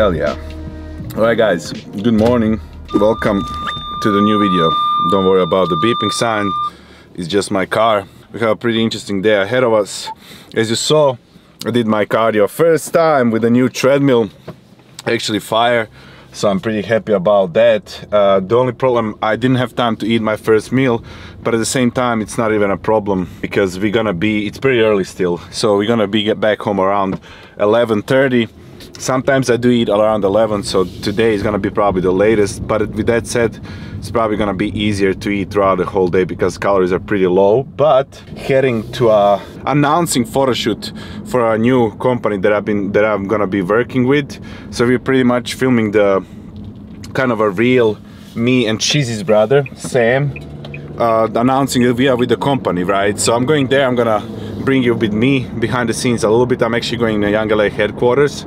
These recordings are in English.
Hell yeah. Alright guys, good morning. Welcome to the new video. Don't worry about the beeping sign. It's just my car. We have a pretty interesting day ahead of us. As you saw, I did my cardio first time with a new treadmill. Actually fire. So I'm pretty happy about that. Uh, the only problem, I didn't have time to eat my first meal, but at the same time, it's not even a problem because we're gonna be, it's pretty early still. So we're gonna be get back home around 11.30 sometimes I do eat around 11 so today is gonna be probably the latest but with that said it's probably gonna be easier to eat throughout the whole day because calories are pretty low. But heading to a announcing photo shoot for a new company that I've been that I'm gonna be working with. So we're pretty much filming the kind of a real me and Cheesy's brother Sam uh, announcing that we are with the company right? So I'm going there I'm gonna bring you with me behind the scenes a little bit. I'm actually going to YoungLA headquarters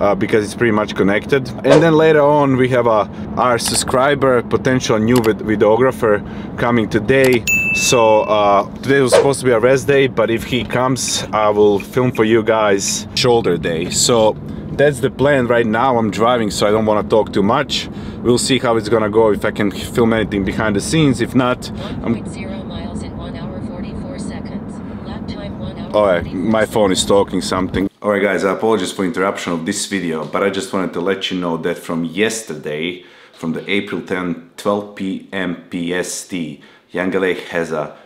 uh, because it's pretty much connected. And then later on we have a, our subscriber, potential new videographer coming today. So uh, today was supposed to be a rest day, but if he comes, I will film for you guys shoulder day. So that's the plan right now. I'm driving, so I don't want to talk too much. We'll see how it's gonna go, if I can film anything behind the scenes. If not, I'm... Alright, my phone is talking something. Alright guys, I apologize for interruption of this video, but I just wanted to let you know that from yesterday, from the April 10, 12 p.m. PST, YoungLA has a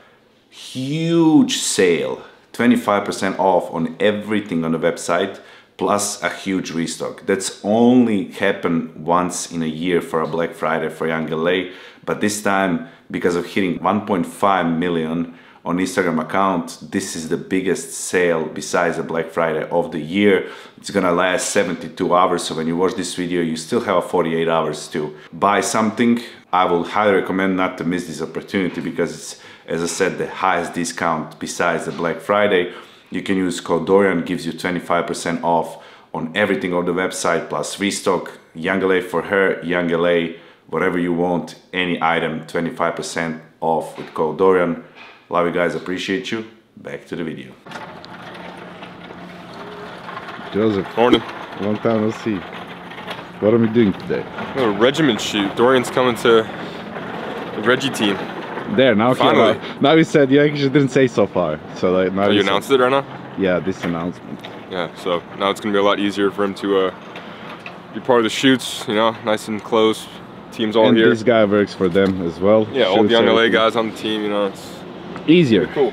huge sale, 25% off on everything on the website, plus a huge restock. That's only happened once in a year for a Black Friday for YoungLA, but this time, because of hitting 1.5 million, on Instagram account, this is the biggest sale besides the Black Friday of the year. It's gonna last 72 hours, so when you watch this video, you still have 48 hours to buy something. I will highly recommend not to miss this opportunity because it's, as I said, the highest discount besides the Black Friday. You can use code Dorian, gives you 25% off on everything on the website, plus restock, YoungLA for her, YoungLA, whatever you want, any item, 25% off with code Dorian. Love you guys, appreciate you. Back to the video. Joseph. Morning. Long time no see. What are we doing today? A regiment shoot. Dorian's coming to the Reggie team. There now. Finally. Okay, now he said you actually didn't say so far. So like now oh, you announced said, it right now. Yeah, this announcement. Yeah. So now it's gonna be a lot easier for him to uh, be part of the shoots. You know, nice and close. Team's all and here. this guy works for them as well. Yeah, all the young LA guys on the team. You know, it's easier. cool.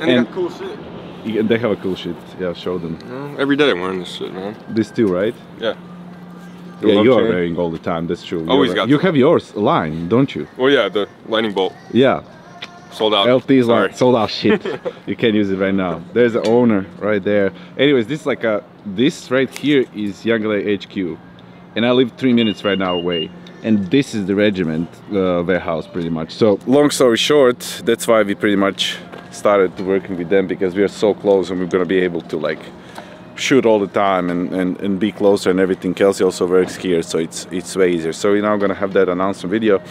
And, And- they got cool shit. You- They have a cool shit. Yeah, show them. You know, every day I'm wearing this shit, man. This too, right? Yeah. yeah, you are chain. wearing all the time. That's true. You Always are- got You have yours line, don't you? Well, yeah, the lightning bolt Yeah. sold out. LT's Sorry. like sold out shit. you can't use it right now. There's the owner right there. Anyways, this is like a this right here is YoungLA HQ, and I live three minutes right now away. And this is the regiment uh, warehouse pretty much. So long story short, that's why we pretty much started working with them because we are so close and we're gonna be able to like shoot all the time and, and, and be closer and everything. Kelsey also works here, so it's it's way easier. So we're now gonna have that announcement video.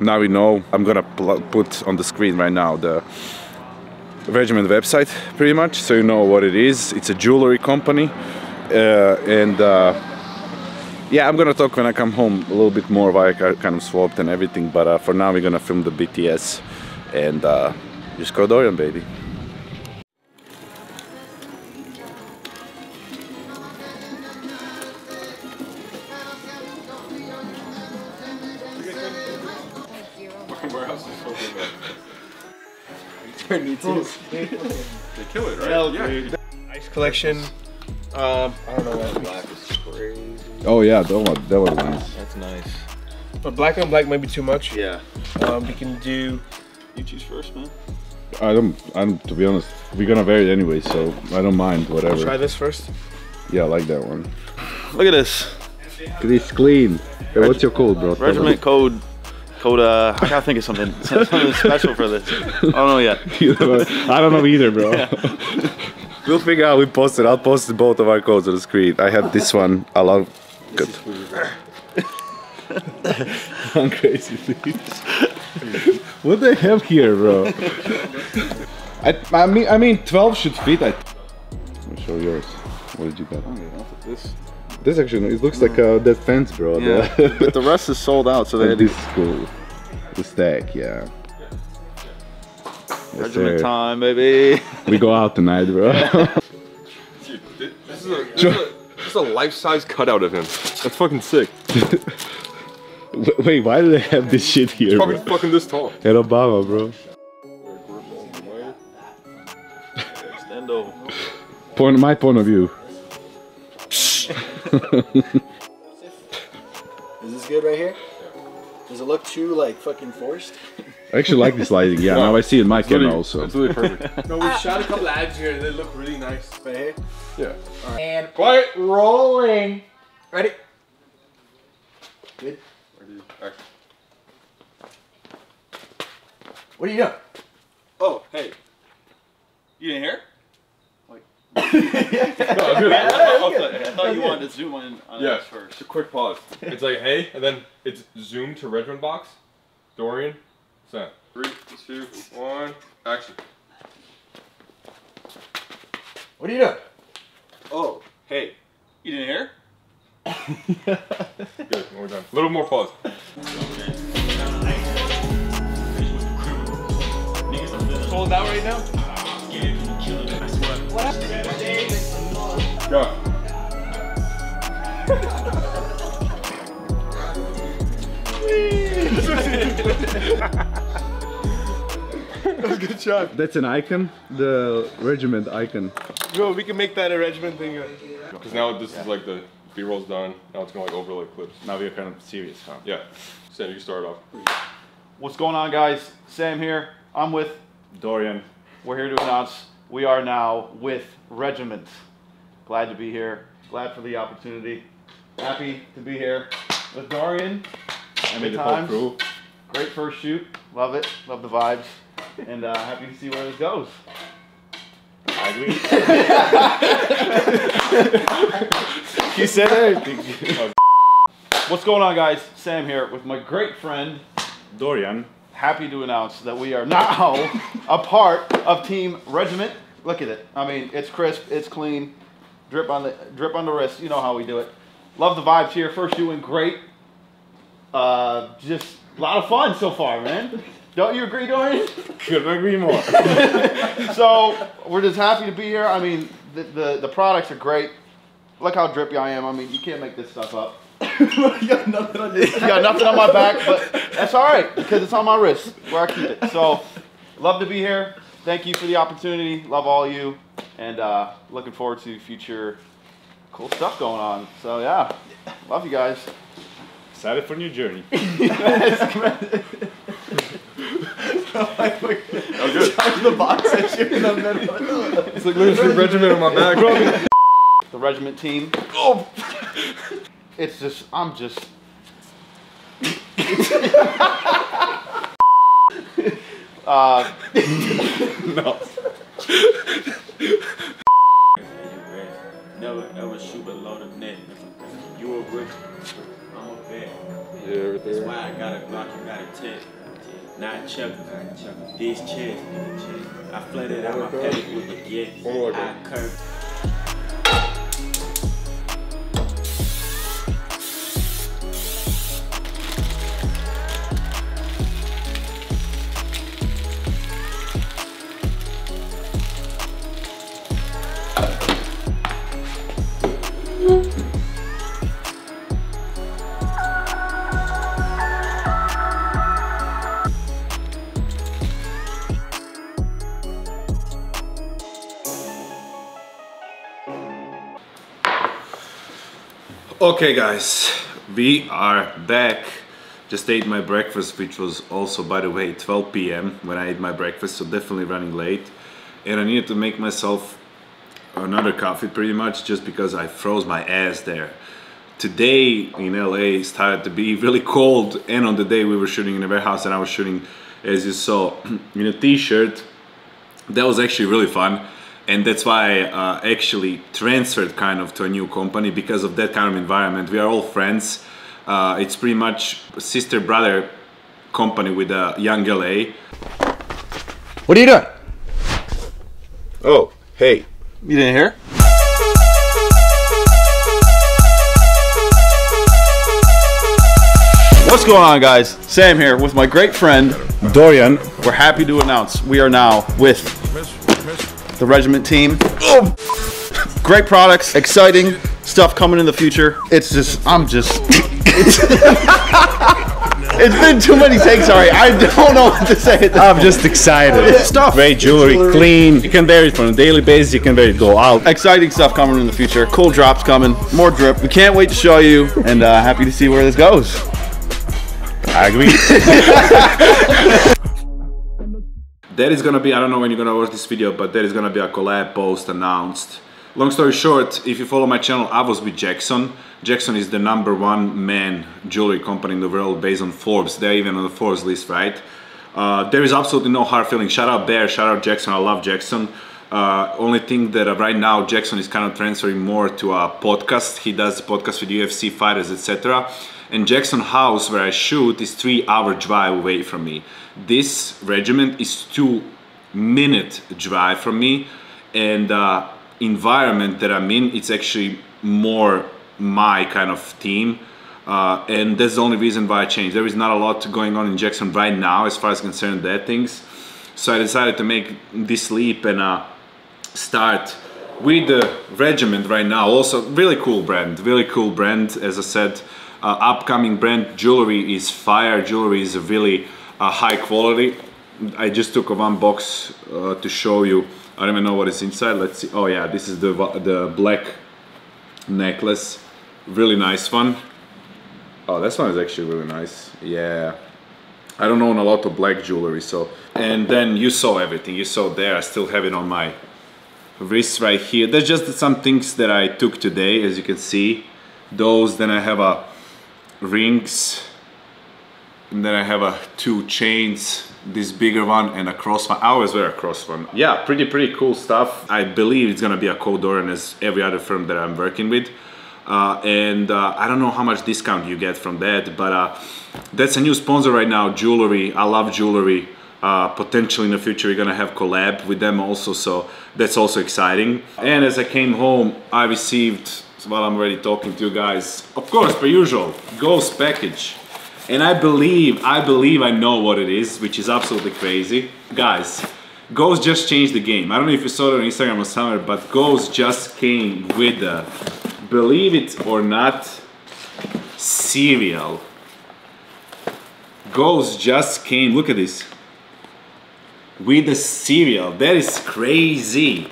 Now we know. I'm gonna put on the screen right now the regiment website, pretty much, so you know what it is. It's a jewelry company, uh, and uh, yeah, I'm gonna talk when I come home a little bit more why I kind of swapped and everything. But uh, for now, we're gonna film the BTS and uh, just go Dorian, baby. Warehouse is so good. They kill it, right? yeah. Ice collection. Um, I don't know what. Black is crazy. Oh yeah, that one, that was nice. That's nice. But black on black might be too much. Yeah. Um, we can do. You choose first, man. I don't, I don't. To be honest, we're gonna vary it anyway, so I don't mind whatever. Try this first. Yeah, I like that one. Look at this. It's clean. Hey, what's your code, bro? Regiment code. Code. Uh, I gotta think of something. Something special for this. I don't know yet. I don't know either, bro. we'll figure out. We posted. I'll post both of our codes on the screen. I have this one. I love. Good. I'm crazy, please. what they have here, bro? I, I mean, I mean, 12 should fit. I. Let me show yours. What did you got? This. This actually, it looks like uh, that fence, bro. Yeah, The- but the rest is sold out, so they this is cool. The stack, yeah. Yes, regiment sir. time, baby. We go out tonight, bro. Dude, this is a this is a, this is a life-size cutout of him. That's fucking sick. Wait, why do they have this shit here, Probably bro? fucking this tall. At Obama, bro. Extendo. Point, my point of view. Is this good right here? Does it look too like fucking forced? I actually like this lighting. Yeah, now I see it in my camera also. It's really perfect. No, we shot a couple ads here they look really nice. Right here? yeah. And Quiet. rolling. Ready? Good. Action. What are you doing? Oh, hey. You didn't hear? No, good. I thought you wanted to zoom in on Yeah, this first. Just a quick pause. It's like, hey, and then it's zoom to regiment box. Dorian, Sam. Three, two, one, action. What are you doing? Oh, hey. You didn't hear? Good, one more time. A little more pause. Sold out right now? Go. That's an icon, the regiment icon. Bro, we can make that a regiment thing. Because now this is like the B-roll's done. Now it's gonna like overlay clips. Now we're kind of serious, huh? Yeah. Sam, you start off. What's going on, guys? Sam here. I'm with. Dorian. We're here to announce we are now with Regiment. Glad to be here. Glad for the opportunity. Happy to be here with Dorian. I Good mean the whole crew. Great first shoot. Love it. Love the vibes. And uh, happy to see where this goes. I agree. He said everything. What's going on, guys? Sam here with my great friend. Dorian. Happy to announce that we are now a part of Team Regiment. Look at it. I mean, it's crisp, it's clean, drip on the drip on the wrist. You know how we do it. Love the vibes here. First went great. Uh, just a lot of fun so far, man. Don't you agree, Dorian? Couldn't agree more. so we're just happy to be here. I mean, the, the, the products are great. Look how drippy I am. I mean, you can't make this stuff up. you got nothing on this. You got nothing on my back, but that's all right because it's on my wrist where I keep it. So, love to be here. Thank you for the opportunity. Love all you, and uh, looking forward to future cool stuff going on. So yeah, love you guys. Excited for new journey. The box and shit in the middle. It's like literally regiment on my back. The regiment team. Oh, it's just I'm just. uh, Never ever shoot below the net. You a brick, I'm a vet. Yeah, right That's why I got a Glock, you got a tech. Not chuck, this chest, I flooded out my paddock with a get. One more, I curve. Okay, guys, we are back. Just ate my breakfast, which was also, by the way, 12 p.m. when I ate my breakfast, so definitely running late. And I needed to make myself another coffee pretty much just because I froze my ass there. Today in LA started to be really cold, and on the day we were shooting in the warehouse, and I was shooting, as you saw, in a t-shirt. That was actually really fun and that's why I uh, actually transferred kind of to a new company because of that kind of environment. We are all friends. Uh, it's pretty much sister brother company with a young LA. What are you doing? Oh, hey. You didn't hear? What's going on, guys? Sam here with my great friend Dorian. We're happy to announce we are now with the regiment team. Oh! Great products, exciting stuff coming in the future. It's just, I'm just. It's, been too many takes already. I don't know what to say. At this I'm just excited. Stuff. Great jewelry, clean. You can wear it on a daily basis. You can wear it go out. Exciting stuff coming in the future. Cool drops coming. More drip. We can't wait to show you, and uh, happy to see where this goes. I agree. that is gonna be, I don't know when you're gonna watch this video, but there is gonna be a collab post announced. Long story short, if you follow my channel, I was with Jaxxon. Jaxxon is the number one man jewelry company in the world based on Forbes. They're even on the Forbes list, right? Uh, there is absolutely no hard feeling. Shout out Bear, shout out Jaxxon. I love Jaxxon. Uh, only thing that uh, right now Jaxxon is kind of transferring more to a podcast. He does podcast with UFC fighters, etc. And Jaxxon House, where I shoot, is three hour drive away from me. This regiment is two minute drive from me, and uh, environment that I'm in, it's actually more my kind of team. Uh, and that's the only reason why I changed. There is not a lot going on in Jaxxon right now as far as concerned that things. So I decided to make this leap and uh, start with the regiment right now. Also, really cool brand, really cool brand. As I said, upcoming brand jewelry is fire. Jewelry is really uh, high quality. I just took a one box uh, to show you. I don't even know what is inside. Let's see. Oh yeah, this is the the black necklace. Really nice one. Oh, this one is actually really nice. Yeah. I don't own a lot of black jewelry, so. And then you saw everything. You saw there. I still have it on my wrist right here. There's just some things that I took today, as you can see. Those. Then I have a rings. And then I have a two chains. This bigger one and a cross one. I always wear a cross one. Yeah, pretty pretty cool stuff. I believe it's gonna be a Code Dorian as every other firm that I'm working with. Uh, and uh, I don't know how much discount you get from that, but uh, that's a new sponsor right now, jewelry. I love jewelry. Uh, potentially in the future, we're gonna have collab with them also, so that's also exciting. And as I came home, I received, while I'm already talking to you guys, of course, per usual, Ghost package. And I believe, I believe I know what it is, which is absolutely crazy. Guys, Ghost just changed the game. I don't know if you saw it on Instagram or somewhere, but Ghost just came with the believe it or not, cereal. Ghost just came, look at this, with the cereal. That is crazy.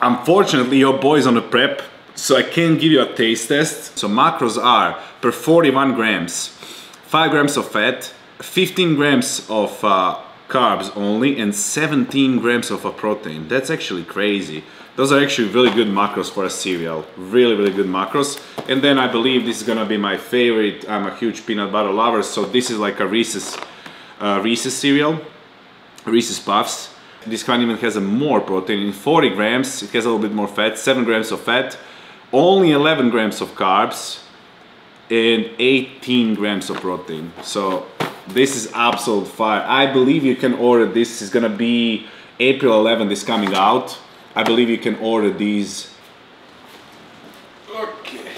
Unfortunately, your boy's on the prep, so I can't give you a taste test. So macros are per 41 grams, 5 grams of fat, 15 grams of uh, carbs only, and 17 grams of a protein. That's actually crazy. Those are actually really good macros for a cereal. Really, really good macros. And then I believe this is gonna be my favorite. I'm a huge peanut butter lover, so this is like a Reese's, uh, Reese's cereal, Reese's Puffs. This one even has a more protein. In 40 grams, it has a little bit more fat, 7 grams of fat, only 11 grams of carbs, and 18 grams of protein. So this is absolute fire. I believe you can order this. It's gonna be April 11th is coming out. I believe you can order these. Okay.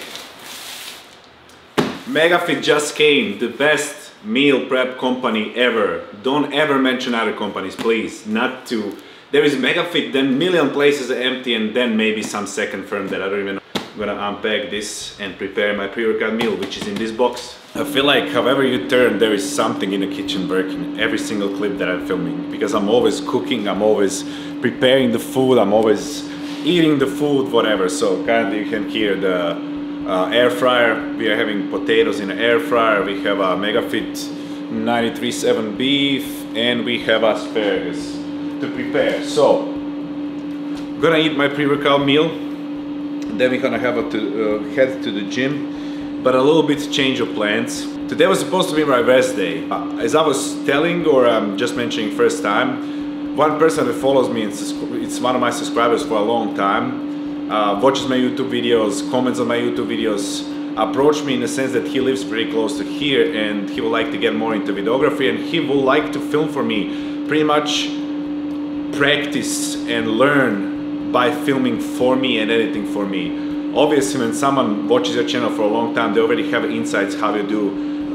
MegaFit just came, the best meal prep company ever. Don't ever mention other companies, please. Not to. There is MegaFit, then million places are empty, and then maybe some second firm that I don't even know. I'm gonna unpack this and prepare my pre-workout meal, which is in this box. I feel like however you turn, there is something in the kitchen working every single clip that I'm filming because I'm always cooking, I'm always preparing the food, I'm always eating the food, whatever. So currently you can hear the uh, air fryer. We are having potatoes in the air fryer. We have a MegaFit 93.7 beef and we have asparagus to prepare. So gonna eat my pre-workout meal. Then we're gonna have to uh, head to the gym, but a little bit change of plans. Today was supposed to be my rest day. Uh, as I was telling or I'm just mentioning first time, one person that follows me, it's one of my subscribers for a long time, uh, watches my YouTube videos, comments on my YouTube videos, approached me in the sense that he lives pretty close to here and he would like to get more into videography and he would like to film for me, pretty much practice and learn by filming for me and editing for me. Obviously when someone watches your channel for a long time, they already have insights how you do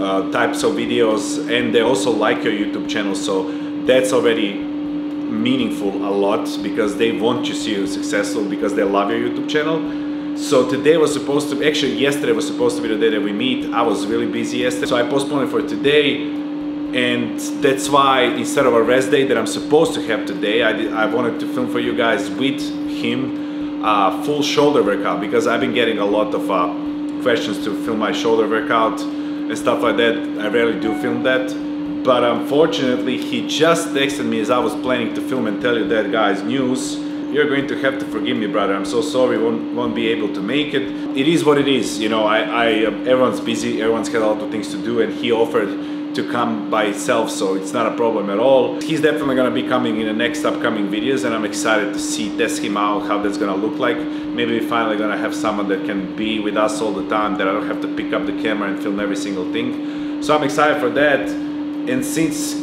uh, types of videos and they also like your YouTube channel. So that's already meaningful a lot because they want to see you successful because they love your YouTube channel. So today was supposed to, actually yesterday was supposed to be the day that we meet. I was really busy yesterday, so I postponed it for today. And that's why instead of a rest day that I'm supposed to have today, I, did, I wanted to film for you guys with him uh, full shoulder workout because I've been getting a lot of uh, questions to film my shoulder workout and stuff like that. I rarely do film that. But unfortunately he just texted me as I was planning to film and tell you that guys news. You're going to have to forgive me brother. I'm so sorry. Won't, won't be able to make it. It is what it is you know. I, I um, everyone's busy. Everyone's got a lot of things to do and he offered to come by itself so it's not a problem at all. He's definitely gonna be coming in the next upcoming videos and I'm excited to see test him out how that's gonna look like. Maybe we're finally gonna have someone that can be with us all the time that I don't have to pick up the camera and film every single thing. So I'm excited for that. And since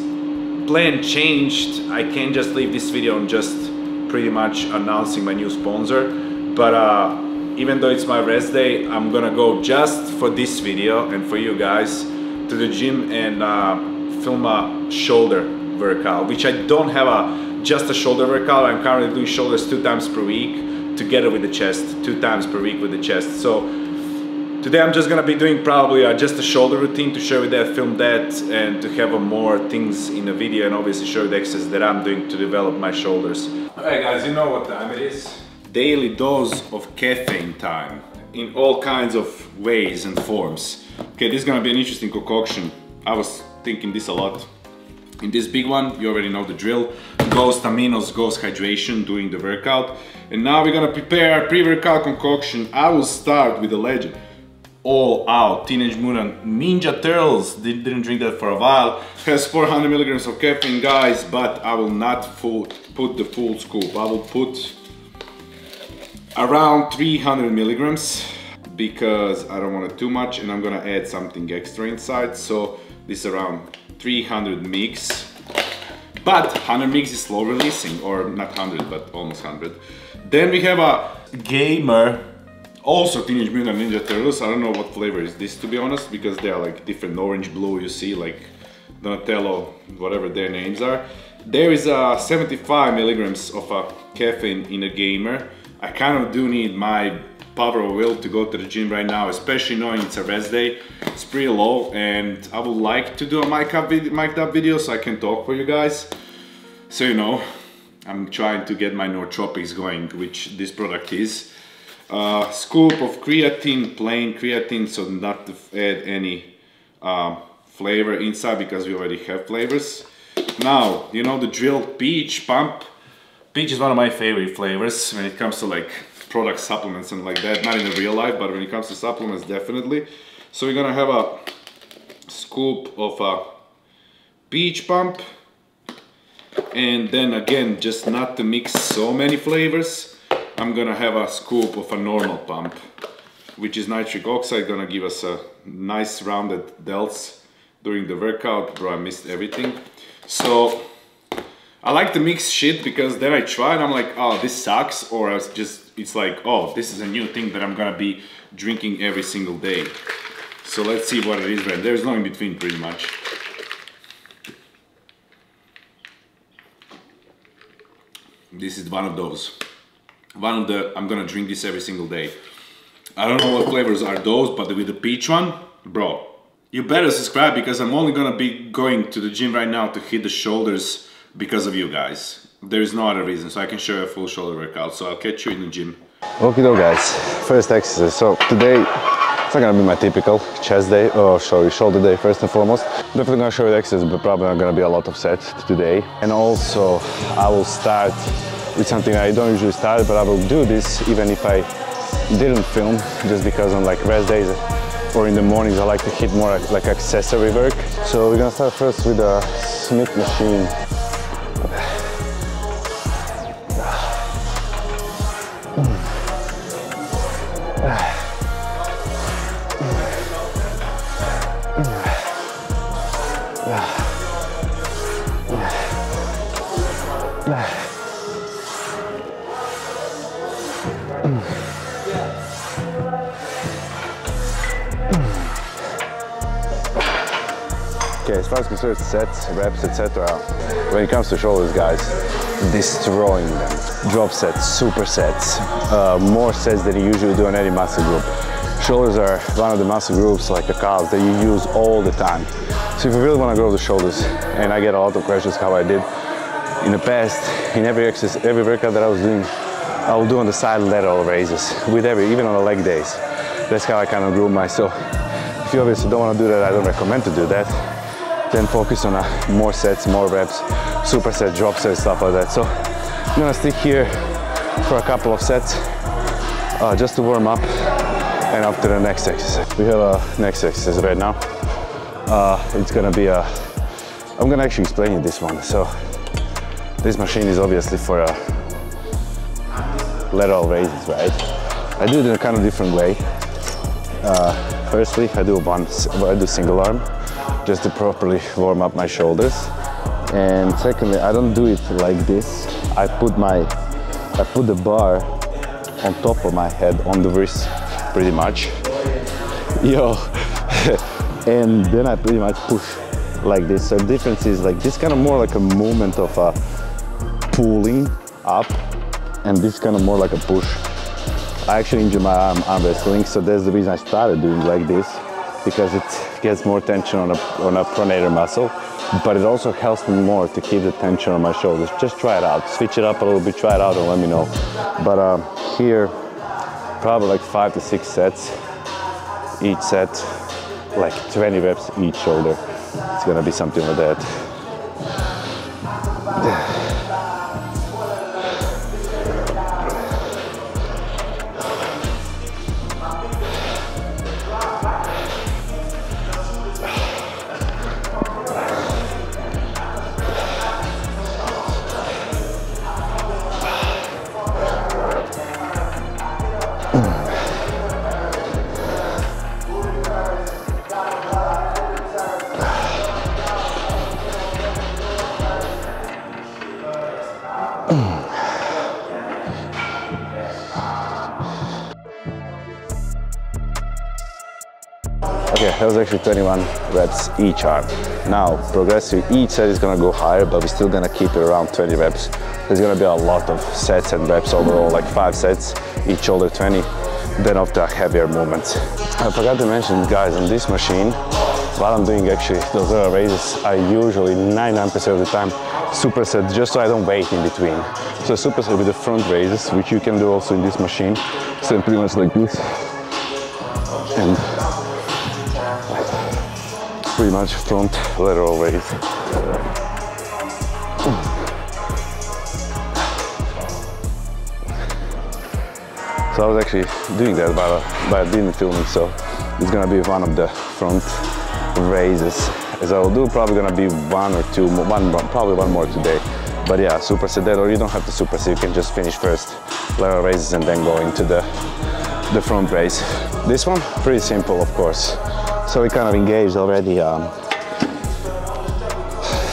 plan changed I can't just leave this video on just pretty much announcing my new sponsor. But uh, even though it's my rest day I'm gonna go just for this video and for you guys to the gym and uh, film a shoulder workout which I don't have a just a shoulder workout I'm currently doing shoulders two times per week together with the chest two times per week with the chest so Today I'm just gonna be doing probably uh, just a shoulder routine to show you that, film that, and to have uh, more things in the video and obviously show you the exercises that I'm doing to develop my shoulders. Alright guys, you know what time it is? Daily dose of caffeine time in all kinds of ways and forms. Okay, this is gonna be an interesting concoction. I was thinking this a lot. In this big one, you already know the drill. Ghost aminos, ghost hydration during the workout. And now we're gonna prepare pre-workout concoction. I will start with the legend all out Teenage Mutant Ninja Turtles. Didn't drink that for a while. Has 400 milligrams of caffeine, guys, but I will not full, put the full scoop. I will put around 300 milligrams because I don't want it too much and I'm gonna add something extra inside. So this is around 300 mix. But 100 mix is slow releasing, or not 100, but almost 100. Then we have a Gamer also Teenage Mutant Ninja Turtles, I don't know what flavor is this to be honest, because they are like different orange, blue, you see, like Donatello, whatever their names are. There is uh, 75 milligrams of uh, caffeine in a gamer. I kind of do need my power of will to go to the gym right now, especially knowing it's a rest day. It's pretty low and I would like to do a mic up, vid mic up video so I can talk for you guys. So you know, I'm trying to get my nootropics going, which this product is uh, scoop of creatine, plain creatine, so not to add any uh, flavor inside because we already have flavors. Now, you know the drill peach pump. Peach is one of my favorite flavors when it comes to like product supplements and like that. Not in real life, but when it comes to supplements, definitely. So we're gonna have a scoop of a peach pump. And then again, just not to mix so many flavors. I'm gonna have a scoop of a normal pump, which is nitric oxide, gonna give us a nice rounded delts during the workout. Bro, I missed everything. So I like to mix shit because then I try and I'm like, oh, this sucks. Or it's just, it's like, oh, this is a new thing that I'm gonna be drinking every single day. So let's see what it is, man. There's no in between pretty much. This is one of those one of the I'm gonna drink this every single day I don't know what flavors are those but with the peach one bro you better subscribe because I'm only gonna be going to the gym right now to hit the shoulders because of you guys there is no other reason so I can show you a full shoulder workout so I'll catch you in the gym Okay though guys, first exercise. So today it's not gonna be my typical chest day or sorry, shoulder day first and foremost. Definitely gonna show you the exercise, but probably not gonna be a lot of sets today. And also I will start with something I don't usually start, but I will do this even if I didn't film, just because on like rest days or in the mornings I like to hit more like accessory work. So we're gonna start first with a Smith machine. Far as concerns sets, reps, etc. When it comes to shoulders, guys, destroying them. Drop sets, super sets, uh, more sets than you usually do on any muscle group. Shoulders are one of the muscle groups, like the calves, that you use all the time. So if you really want to grow the shoulders, and I get a lot of questions how I did in the past, in every exercise, every workout that I was doing, I would do on the side lateral raises with every, even on the leg days. That's how I kind of grew myself. If you obviously don't want to do that, I don't recommend to do that. Then focus on uh, more sets, more reps, super set, drop sets, stuff like that. So I'm gonna stick here for a couple of sets uh, just to warm up and up to the next exercise. We have a next exercise right now. Uh, it's gonna be a, I'm gonna actually explain you this one. So this machine is obviously for a lateral raises, right? I do it in a kind of different way. Uh, firstly, I do one, I do single arm just to properly warm up my shoulders. And secondly, I don't do it like this. I put my, I put the bar on top of my head on the wrist pretty much. Yo, and then I pretty much push like this. So the difference is like this kind of more like a movement of a pulling up and this kind of more like a push. I actually injured my arm arm wrestling, so that's the reason I started doing like this because it gets more tension on a, on a pronator muscle, but it also helps me more to keep the tension on my shoulders. Just try it out, switch it up a little bit, try it out and let me know. But uh, here, probably like five to six sets, each set, like 20 reps each shoulder. It's gonna be something like that. 21 reps each arm. Now, progressive, each set is gonna go higher, but we're still gonna keep it around 20 reps. There's gonna be a lot of sets and reps overall, like five sets, each shoulder 20, then of the heavier movements. I forgot to mention, guys, on this machine, while I'm doing actually those other raises, I usually 99% of the time superset just so I don't wait in between. So superset with the front raises, which you can do also in this machine. So pretty much like this. Pretty much front lateral raise. So I was actually doing that, but, but I didn't film it, so it's gonna be one of the front raises. As I will do, probably gonna be one or two, one, probably one more today. But yeah, superset that, or you don't have to superset, you can just finish first lateral raises and then go into the, the front raise. This one, pretty simple, of course. So we kind of engaged already um,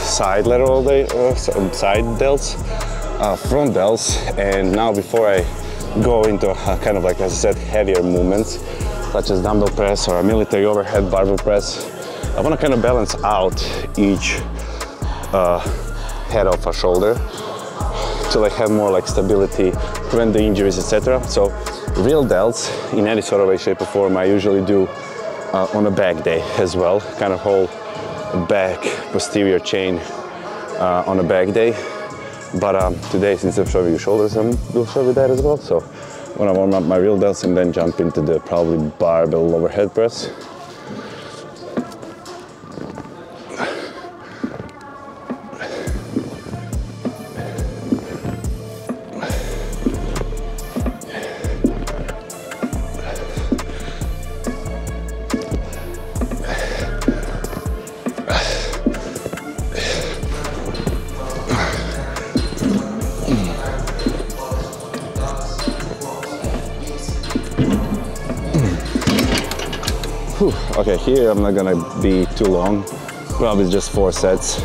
side lateral day, uh, side delts, uh, front delts, and now before I go into uh, kind of like, as I said, heavier movements, such as dumbbell press or a military overhead barbell press, I want to kind of balance out each uh, head of a shoulder to like have more like stability, prevent the injuries, etc. So real delts in any sort of way, shape or form, I usually do uh, on a back day as well, kind of whole back posterior chain uh, on a back day. But um, today, since I'm showing you shoulders, I'm will show you that as well. So when I'm warm up my real delts and then jump into the probably barbell overhead press. Whew. Okay, here I'm not gonna be too long. Probably just four sets,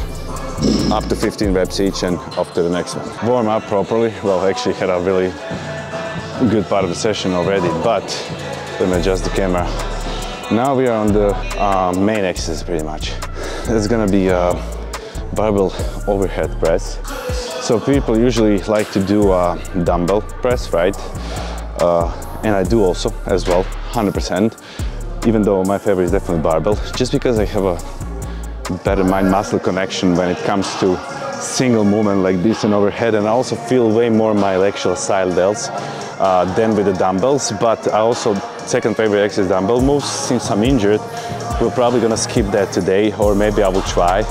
up to 15 reps each and off to the next one. Warm up properly. Well, actually had a really good part of the session already, but let me adjust the camera. Now we are on the uh, main exercise pretty much. It's gonna be a barbell overhead press. So people usually like to do a dumbbell press, right? Uh, and I do also as well, 100%. Even though my favorite is definitely barbell, just because I have a better mind-muscle connection when it comes to single movement like this and overhead, and I also feel way more my actual side delts uh, than with the dumbbells. But I also second favorite exercise dumbbell moves. Since I'm injured, we're probably gonna skip that today, or maybe I will try.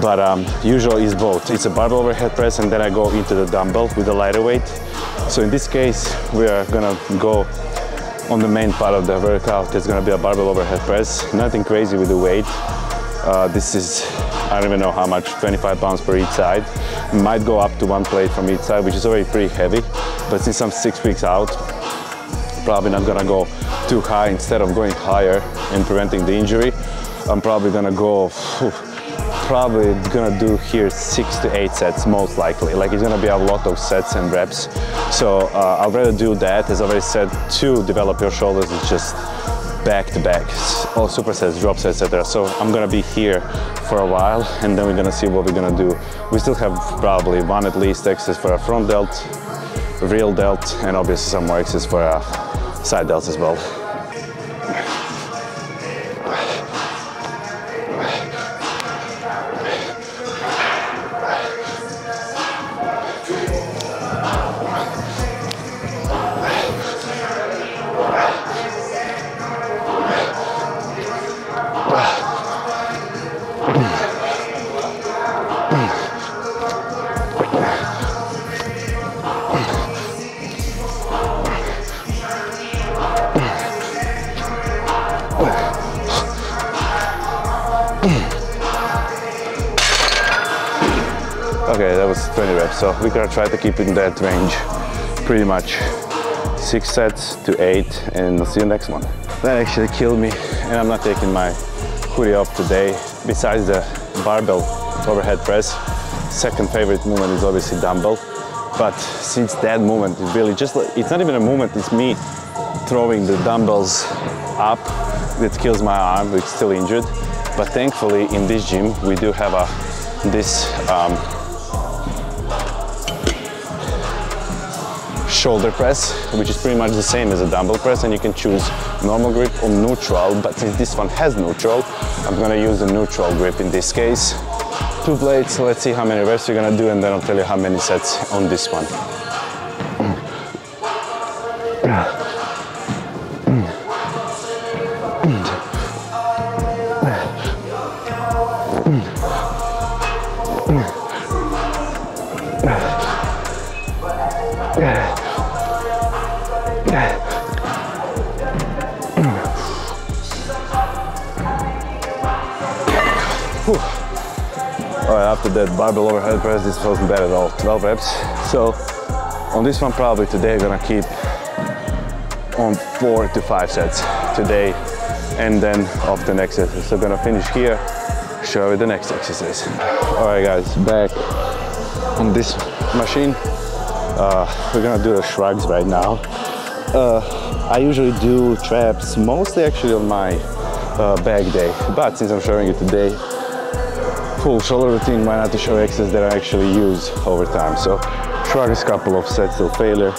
But um, usually it's both. It's a barbell overhead press, and then I go into the dumbbell with a lighter weight. So in this case, we are gonna go on the main part of the workout. It's gonna be a barbell overhead press. Nothing crazy with the weight. Uh, this is, I don't even know how much, 25 pounds per each side. Might go up to one plate from each side, which is already pretty heavy. But since I'm six weeks out, probably not gonna go too high. Instead of going higher and preventing the injury, I'm probably gonna go, whew, probably gonna do here six to eight sets most likely. Like it's gonna be a lot of sets and reps. So uh, I'd rather do that, as I already said, to develop your shoulders. It's just back to back, all supersets, drop sets, etc. So I'm gonna be here for a while and then we're gonna see what we're gonna do. We still have probably one at least exercise for a front delt, real delt, and obviously some more exercise for a side delts as well. Try to keep in that range pretty much. Six sets to eight, and I'll see you next one. That actually killed me, and I'm not taking my hoodie off today. Besides the barbell overhead press, second favorite movement is obviously dumbbell. But since that movement is really just, it's not even a movement, it's me throwing the dumbbells up that kills my arm, it's still injured. But thankfully in this gym, we do have a, this um, shoulder press, which is pretty much the same as a dumbbell press, and you can choose normal grip or neutral, but since this one has neutral, I'm gonna use the neutral grip in this case. Two plates, let's see how many reps you're gonna do, and then I'll tell you how many sets on this one. That barbell overhead press, this wasn't bad at all. 12 reps. So on this one, probably today, I'm gonna keep on four to five sets today, and then off the next exercise. So gonna finish here, show you the next exercise. All right, guys, back on this machine. Uh, we're gonna do the shrugs right now. Uh, I usually do traps mostly actually on my uh, back day, but since I'm showing you today, full shoulder routine, why not to show exercises that I actually use over time. So shrugs, couple of sets till failure.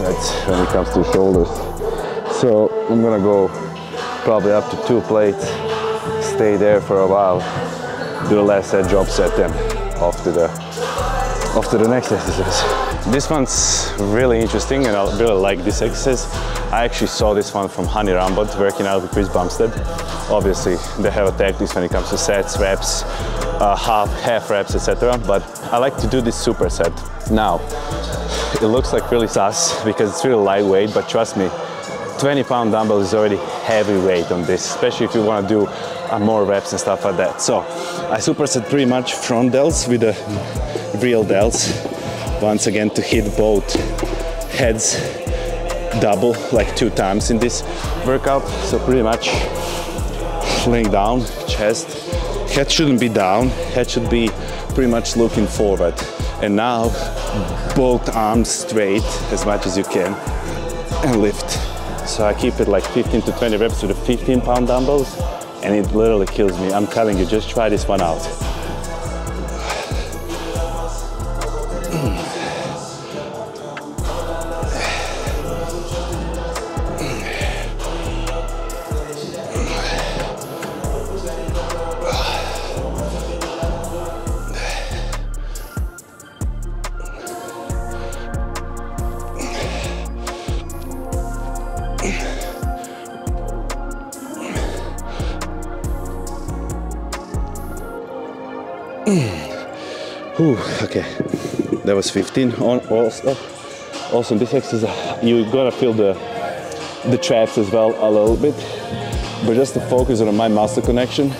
When it comes to shoulders. So I'm gonna go probably up to two plates, stay there for a while, do a last set, drop set, then off to the after the next exercise. This one's really interesting and I really like this exercise. I actually saw this one from Hani Rambod working out with Chris Bumstead. Obviously, they have a tactics when it comes to sets, reps, uh, half, half reps, etc. But I like to do this superset. Now, it looks like really sus because it's really lightweight, but trust me, 20 pound dumbbell is already heavy weight on this, especially if you want to do uh, more reps and stuff like that. So I superset pretty much front delts with the real delts. Once again to hit both heads double like two times in this workout. So pretty much laying down, chest, head shouldn't be down, head should be pretty much looking forward. And now both arms straight as much as you can and lift. So I keep it like 15 to 20 reps with the 15 pound dumbbells and it literally kills me. I'm telling you, just try this one out. Whew, okay, that was 15. On also, also this exercise, you're gonna feel the the traps as well a little bit, but just to focus on my muscle connection.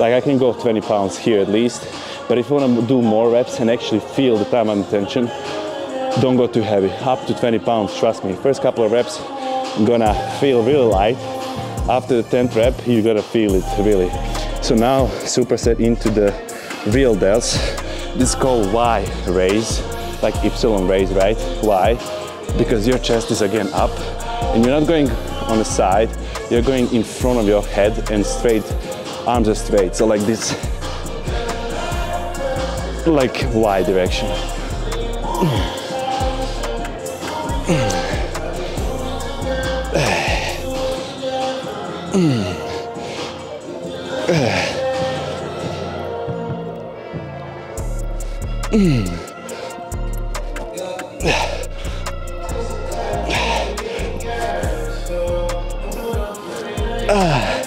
Like I can go 20 pounds here at least, but if you wanna do more reps and actually feel the time and tension, don't go too heavy. Up to 20 pounds, trust me. First couple of reps, I'm gonna feel really light. After the 10th rep, you're gonna feel it really. So now superset into the real delts. This is called Y raise, like Epsilon raise, right? Why? Because your chest is again up and you're not going on the side, you're going in front of your head and straight, arms are straight. So like this, like Y direction.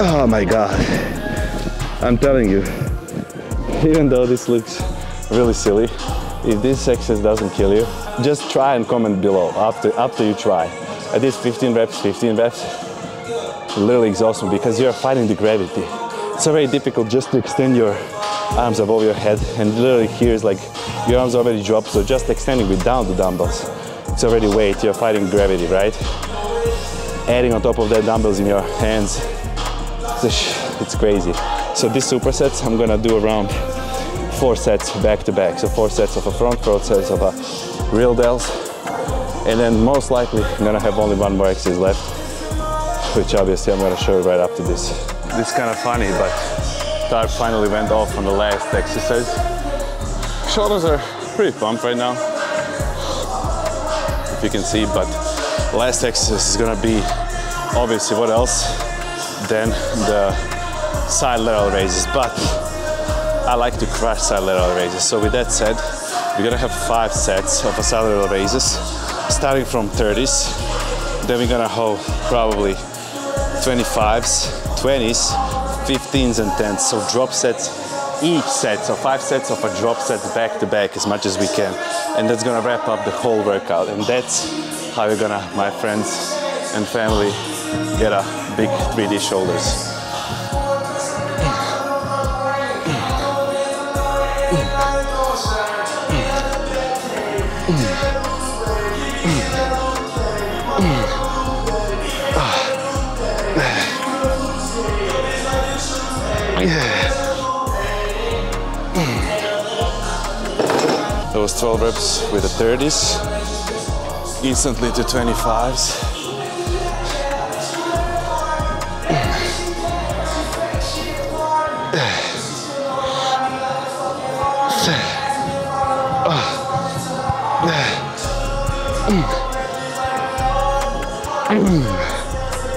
Oh my god. I'm telling you, even though this looks really silly, if this exercise doesn't kill you, just try and comment below after after you try. At least 15 reps, 15 reps, literally exhaust me because you're fighting the gravity. It's very difficult just to extend your arms above your head and literally here is like your arms already dropped so just extending with down the dumbbells it's already weight you're fighting gravity right adding on top of that dumbbells in your hands. It's, crazy. So these supersets i'm gonna do around four sets back to back. So four sets of a front four sets of a real delts and then most likely i'm gonna have only one more exercise left which obviously i'm gonna show you right after this. This is kind of funny but Tarp finally went off on the last exercise. Shoulders are pretty pumped right now, if you can see, but last exercise is gonna be obviously what else than the side lateral raises, but I like to crush side lateral raises. So with that said, we're gonna have five sets of side lateral raises, starting from 30s, then we're gonna hold probably 25s, 20s, 15s and 10s. So drop sets each set. So five sets of a drop set back to back as much as we can. And that's gonna wrap up the whole workout. And that's how you're gonna, my friends and family, get a big 3D shoulders. Those 12 reps with the 30s, instantly to 25s.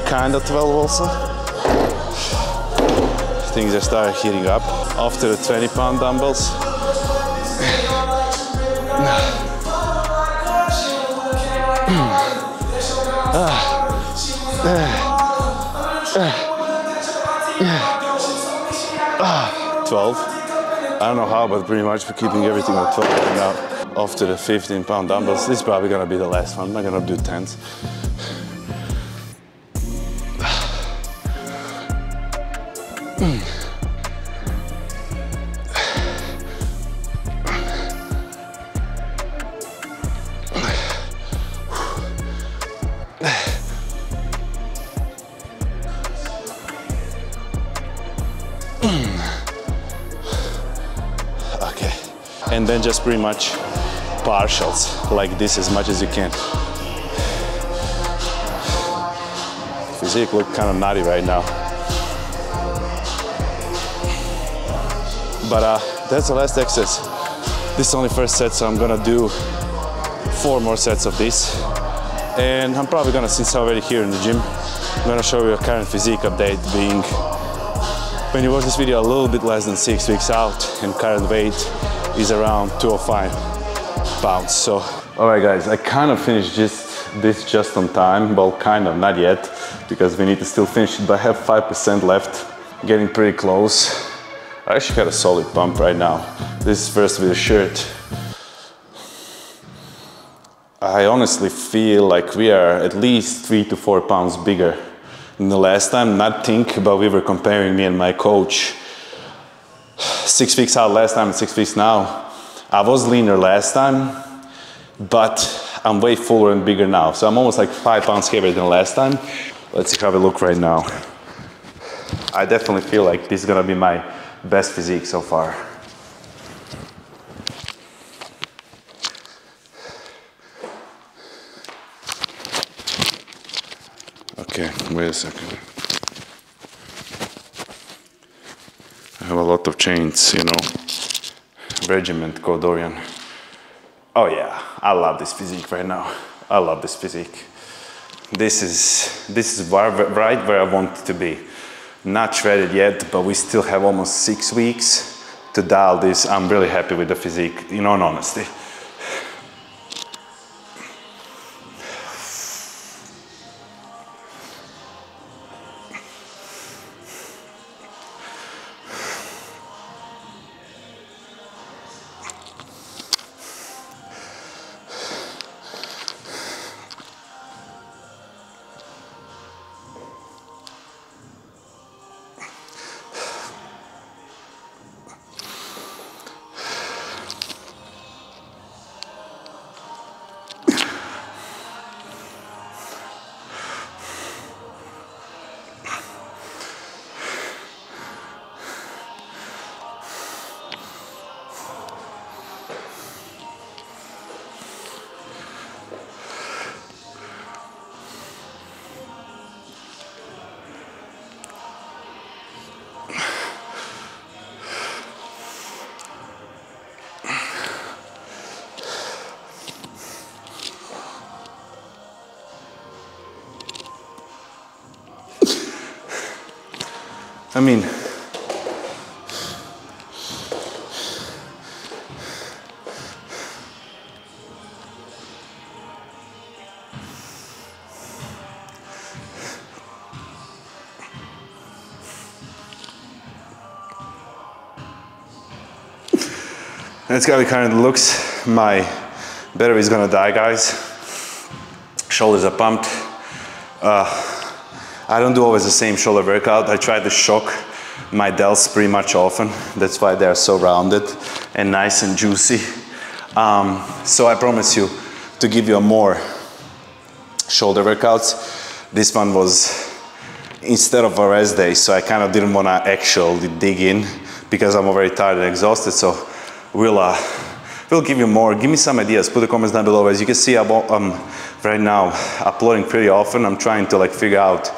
Kind of 12 also. things are starting heating up. After the 20 pound dumbbells, Twelve. I don't know how, but pretty much we're keeping everything at 12 right now. After the 15 pound dumbbells, this is probably gonna be the last one. I'm not gonna do 10s. And just pretty much partials, like this as much as you can. Physique look kind of nutty right now. But uh, that's the last exercise. This is only first set, so I'm gonna do four more sets of this. And I'm probably gonna, since I'm already here in the gym, I'm gonna show you a current physique update being when you watch this video a little bit less than six weeks out and current weight is around 205 pounds. So, all right guys, I kind of finished just this just on time. Well, kind of, not yet, because we need to still finish it, but I have 5% left, getting pretty close. I actually got a solid pump right now. This is first with a shirt. I honestly feel like we are at least three to four pounds bigger than the last time. Not think, but we were comparing me and my coach six weeks out last time and six weeks now. I was leaner last time, but I'm way fuller and bigger now. So I'm almost like five pounds heavier than last time. Let's see how we look right now. I definitely feel like this is gonna be my best physique so far. Okay, wait a second. Have a lot of chains, you know. Regiment Code Dorian. Oh yeah, I love this physique right now. I love this physique. This is this is right where I want to be. Not shredded yet, but we still have almost six weeks to dial this. I'm really happy with the physique, in all honesty. I mean, That's how it kind of looks. My battery is gonna die, guys. Shoulders are pumped. Uh, I don't do always the same shoulder workout. I try to shock my delts pretty much often. That's why they're so rounded and nice and juicy. Um, so I promise you to give you more shoulder workouts. This one was instead of a rest day, so I kind of didn't want to actually dig in because I'm already tired and exhausted. So we'll uh, we'll give you more. Give me some ideas. Put the comments down below. As you can see, I'm um, right now uploading pretty often. I'm trying to like figure out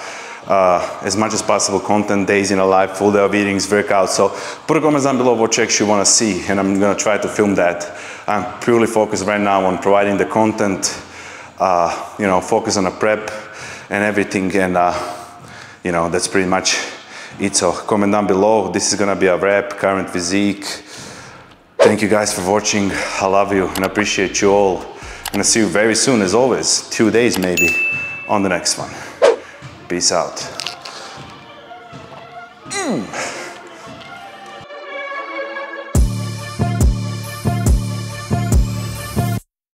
uh, as much as possible content, days in a life, full day of eatings, workouts. So put a comment down below what checks you want to see, and I'm gonna try to film that. I'm purely focused right now on providing the content. Uh, you know, focus on the prep and everything, and uh, you know that's pretty much it. So Comment down below. This is gonna be a wrap, current physique. Thank you guys for watching. I love you and appreciate you all. And I'll see you very soon, as always, two days maybe, on the next one. Peace out. Mm.